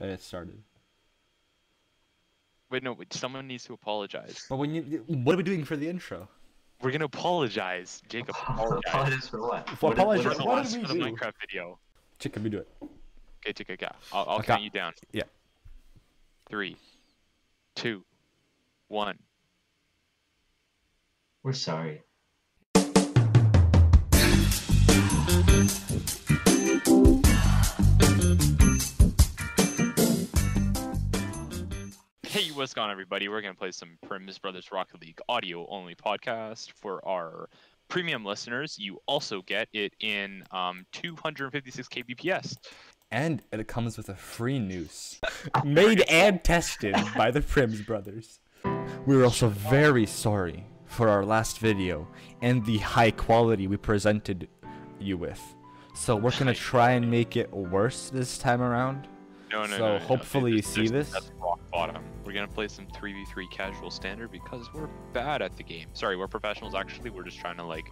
that it started. Wait, no, wait, someone needs to apologize. But when you, what are we doing for the intro? We're gonna apologize. Jacob, apologize. Apologize for what? For What did- apologize- did- For the what did we for the do? Minecraft video. Chicken, we do it. Okay, Jacob, yeah. I'll, I'll Okay. count you down. Yeah. Three, two, one. We're sorry. What's going on, everybody? We're gonna play some Prims Brothers Rocket League audio only podcast for our premium listeners. You also get it in um, 256 kbps. And it comes with a free noose. Made and tested by the Prims brothers. We're also very sorry for our last video and the high quality we presented you with. So we're gonna try and make it worse this time around. No, no, So no, no, no. hopefully you There's- see there's- this. That's rock bottom. We're gonna play some 3v3 casual standard because we're bad at the game. Sorry, we're professionals. Actually, we're just trying to like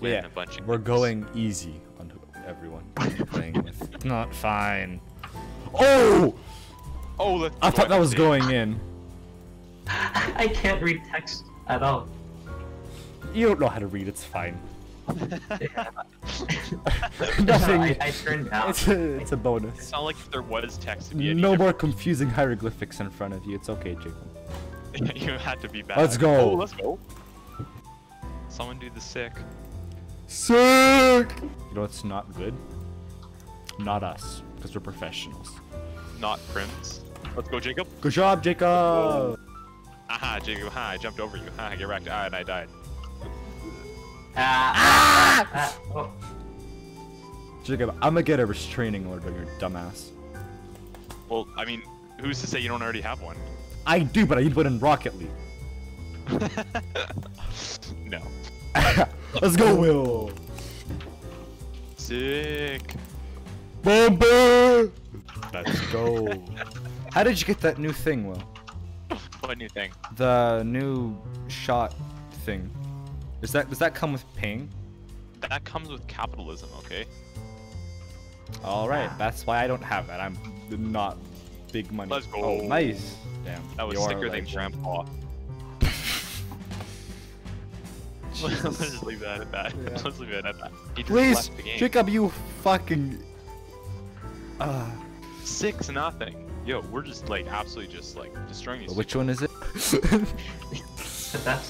win Yeah, a bunch of. We're games. going easy on everyone playing with. Not fine. Oh! Oh, let's I thought that was and going in. I can't read text at all. You don't know how to read, it's fine. Yeah. Nothing. I, I turned down. It's a, bonus. it's a It bonus. sounded like if there was text. It'd be No different. more confusing hieroglyphics in front of you. It's okay, Jacob. you had to be bad. Let's go. Oh, let's go. Someone do the sick. Sick! You know what's not good? Not us, because we're professionals. Not Prims. Let's go, Jacob. Good job, Jacob! Aha, Jacob. Aha, I jumped over you. Ha, get wrecked. Ah, and I died. Ah, ah, oh. Jacob, I'm gonna get a restraining order you dumbass. Well, I mean, who's to say you don't already have one? I do, but I need one in Rocket League. no. Let's go, Will! Sick. Bomber! Let's go. How did you get that new thing, Will? What new thing? The new shot thing. Is that does that come with ping? That comes with capitalism, okay? All right, that's why I don't have that. I'm not big money. Let's go. Oh, nice. Damn. That was you are a sicker than legend. Grandpa. Let's just leave that at that. Yeah. Let's leave it at that. He Please, left the game. Jacob, you fucking. Uh, Six nothing. Yo, we're just like absolutely just like destroying these. which one is it? That's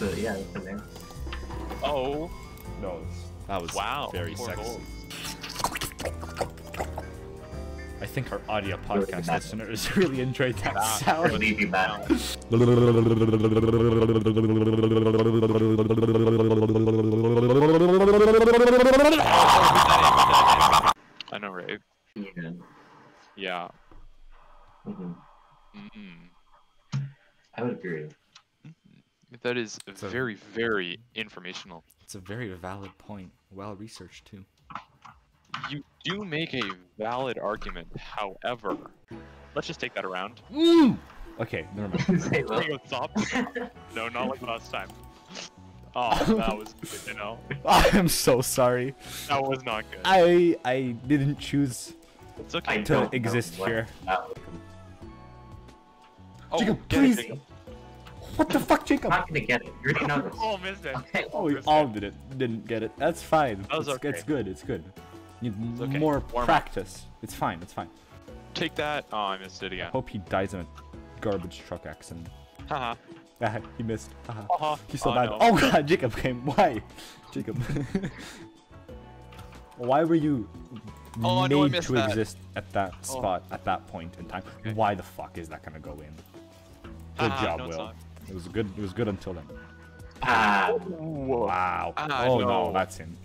it. yeah. That's a name. Oh, no, that was wow. very sexy. goals. I think our audio podcast bad. listeners really enjoyed that Ah, sound. Believe you that. I know, right? Yeah. Yeah. hmm mm I would agree. That is So- very, very informational. It's a very valid point. Well researched too. You do make a valid argument, however. Let's just take that around. Okay, never mind. Say, well, There you go, no, not like last time. Oh, that was good to know. I'm so sorry. That was not good. I I didn't choose It's okay. to don't exist here. that. Oh, Jacob, get it, please. Jacob. What the fuck, Jacob? I'm not gonna get it. You're gonna know this. Oh, missed it. Okay. Oh, we all did it. Didn't get it. That's fine. That was it's, okay. it's good. It's good. Need It's okay. more Warm up. practice. It's fine. It's fine. Take that. Oh, I missed it again. Hope he dies in a garbage truck accident. Haha. Ah, he missed. Haha. Uh-huh. He's so Oh, bad. no. Oh god, Jacob came. Why? Jacob. Why were you Oh, made missed to that. exist at that Oh. spot at that point in time? Okay. Why the fuck is that gonna go in? Good Haha, job, no, it's Will. Not. It was good. It was good until then. Ah, Wow. Ah, oh no. no, that's in.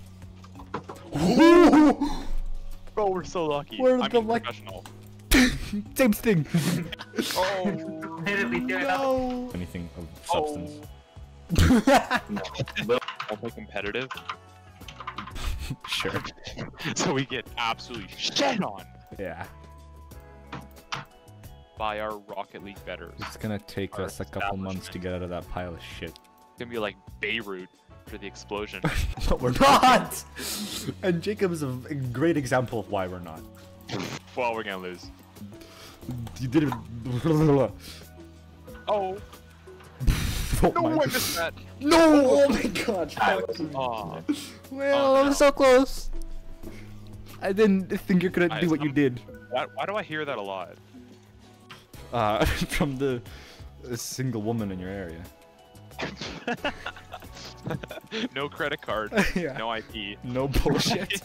Bro, we're so lucky. Where I the mean, luck- professional. Same thing. Oh. literally do no. Anything of substance. No. Will, Multi-competitive. sure. so we get absolutely shit on Yeah. By our Rocket League betters. It's gonna take us a couple months to get out of that pile of shit. It's gonna be like Beirut for the explosion. But we're not! and Jacob is a great example of why we're not. well, we're gonna lose. You did it. Oh, Oh no, my- I missed that. No! Oh my god! Oh, Well, Oh, I'm no. so close. I didn't think you could I- do what you I'm- did. why, why do I hear that a lot? Uh, from the a single woman in your area. no credit card, yeah. no IP. No bullshit.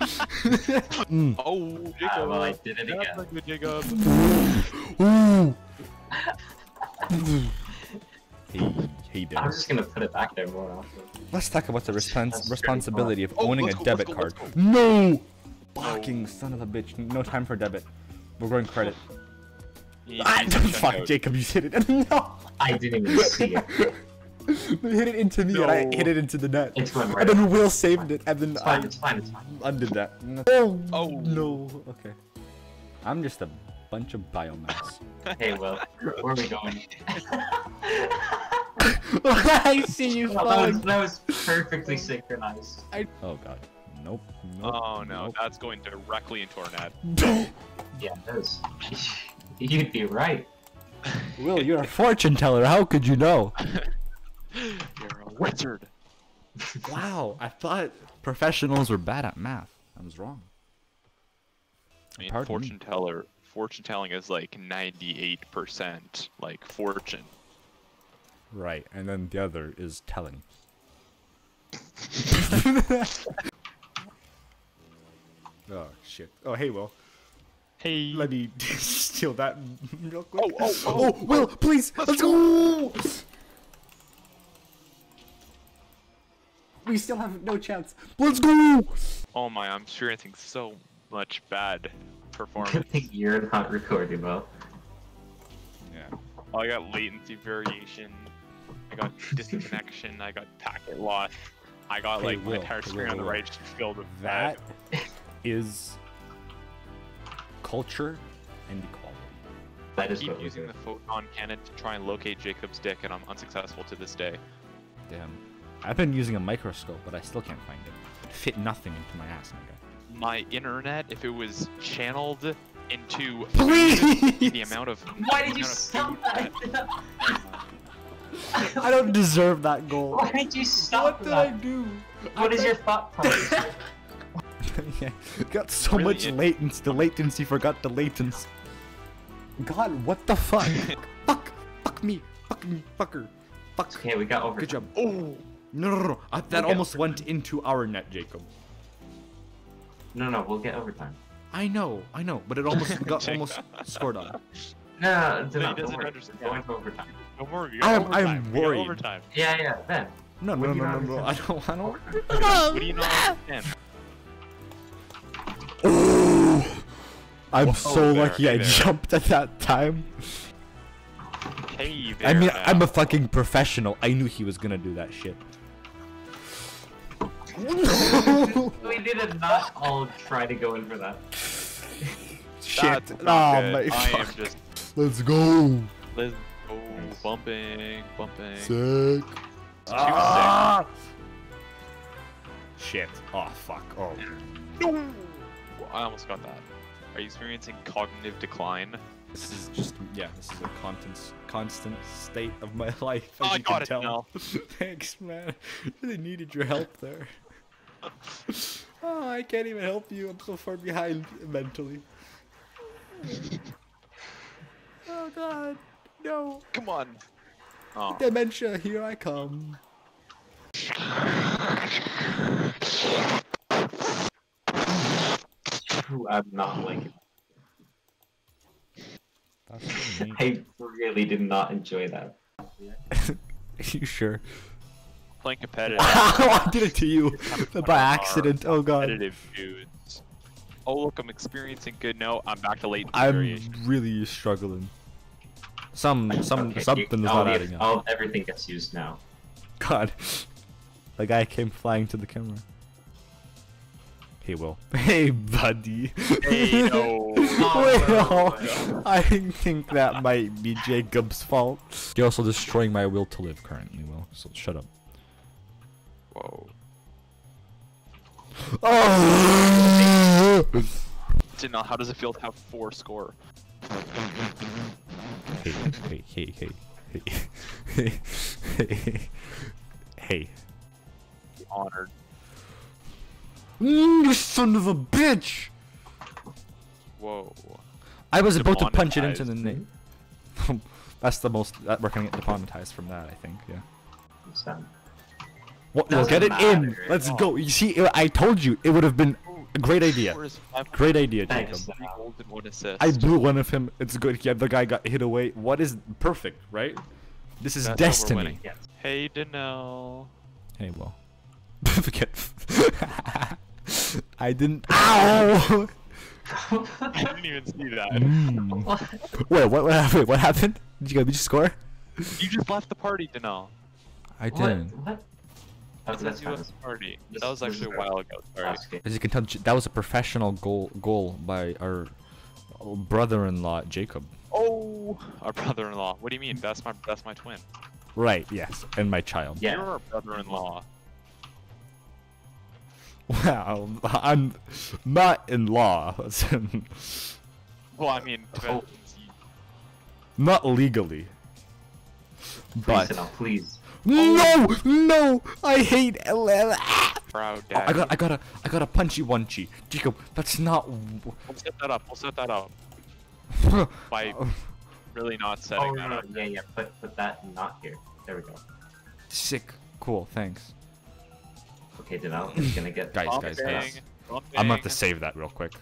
Mm. Oh, Jacob. Ah, well, I did it Yeah, again. look at Jacob. Ooh. hey, hey, I'm just gonna put it back there more often. Let's talk about the respons- responsibility of Oh, owning a debit go, card. let's go. No! Fucking son of a bitch. No time for debit. We're going credit. He Ah, needs to check fuck, out. Jacob, you hit it. no! I didn't even see it. You hit it into me and I hit it into the net. It's going And right. then Will saved it and then It's I fine. It's fine. It's fine. undid that. Oh, Oh. no. Okay. I'm just a bunch of biomass. Hey, well, where are we going? I see you Well, that, was, that was perfectly synchronized. Oh god. Nope. Nope. Oh no, Nope. that's going directly into our net. Yeah, it is. You'd be right. Will, you're a fortune teller. How could you know? You're a wizard. Wow, I thought professionals were bad at math. I was wrong. I mean, Pardon me. fortune teller. Fortune telling is like 98% like fortune. Right, and then the other is telling. oh shit. Oh hey Will. Hey. Let me steal that real quick. Oh, oh, oh, oh, oh. Will, please, let's go! We still have no chance. Let's go! Oh my, I'm experiencing so much bad performance. Good thing you're not recording well. Yeah. Oh, I got latency variation. I got disconnection. I got packet loss. I got Hey, like my entire screen Will, on the right just filled with That bad. is culture and equality. That I keep what using do. the photon cannon to try and locate Jacob's dick, and I'm unsuccessful to this day. Damn. I've been using a microscope, but I still can't find it. Fit nothing into my ass, nigga. My internet, if it was channeled into Please! the amount of Why did you stop that? I don't deserve that goal. Why did you stop What did I that? do? What is your thought process? yeah, got so Really, much it- latency. The latency forgot the latency. God, what the fuck? fuck, fuck me, fuck me, fucker, fuck. okay, we got over. Good job. Oh, no, no, no, no. I, that Okay. almost went into our net, Jacob. No, no, we'll get overtime. I know, I know, but it almost got almost scored on. No, no, do No, he don't doesn't worry. understand. Going to overtime. No more. We I'm- I'm overtime. We got worried. Overtime. Yeah, yeah, Ben. No, no, no, no, no, no. I don't, I don't. What do you not understand? I'm so there, lucky hey I there. jumped at that time. Hey there. I mean, now. I'm a fucking professional. I knew he was gonna do that shit. We did not all try to go in for that. shit. That's Oh my good. I am fuck. just Let's go. let's go bumping, bumping. Sick. Ah! Shit. Oh fuck. Oh. No! I almost got that. Are you experiencing cognitive decline? This is just yeah. This is a constant constant state of my life. As oh, I you got can it tell. now. Thanks, man. Really needed your help there. oh, I can't even help you. I'm so far behind mentally. oh God, no. Come on. Oh. Dementia, here I come. Ooh, I'm not liking. That's I really did not enjoy that. you sure? Playing competitive. I did it to you by accident. Oh God. competitive dudes. Oh look, I'm experiencing good. No, I'm back to late. I'm variation. really struggling. Some some Okay, you- something's not adding up. all- everything gets used now. God. The guy came flying to the camera. Hey, Will. Hey, buddy. Hey, no. Well, I think that might be Jacob's fault. You're also destroying my will to live currently, Will. So shut up. Whoa. Oh! Janelle, how does it feel to have four score? Hey, hey, hey, hey, hey, hey, hey. Honored. Mm, you son of a bitch! Whoa. I was about to punch it into the name. That's the most. That we're gonna get demonetized from that, I think. Yeah. Sam. What, we'll get it in. Let's go. You see, I told you it would have been a great idea. Great idea, Jacob. Thanks. three goals and one assist? I blew one of him. It's good. Yeah, the guy got hit away. What is perfect, right? This is That's destiny. Yes. Hey, Danell. Hey, well. Forget. I didn't. Ow! I didn't even see that. Mm. What? Wait, what, what happened? What happened? Did you go? Did you score? You just left the party, Danell. I What? didn't. What? It that's says you fine. left the party. This- That was actually a while ago. Sorry. As you can tell, that was a professional goal goal by our brother-in-law Jacob. Oh, our brother-in-law. What do you mean? That's my that's my twin. Right. Yes, and my child. Yeah. You're our brother-in-law. Wow, I'm not in law. Well, I mean, Oh. depends. not legally. Please, But Danell, please. no, oh. no, I hate LL. proud Oh, dad. I got, I got a, I got a punchy onechi. Jacob, that's not. We'll set that up. We'll set that up by really not Oh, setting no, that no, up. yeah, yeah, put, put that not here. There we go. Sick. Cool. Thanks. Okay, Danell is gonna get... Guys, guys, Bumping, guys. bumping. I'm gonna have to save that real quick.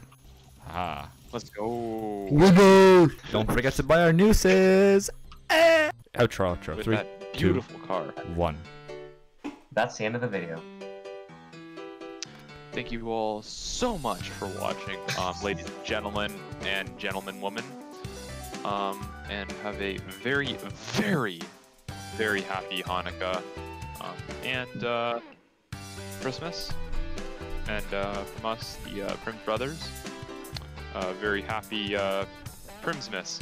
Ah. Let's go. Winner! Don't forget to buy our nooses. Eh. Outro, outro. With Three, that two, car. one. That's the end of the video. Thank you all so much for watching, um, ladies and gentlemen, and gentlemen, woman. Um, and have a very, very, very happy Hanukkah um, and uh, Christmas. And uh, from us, the uh, Prims Brothers, uh, very happy uh, Primsmas.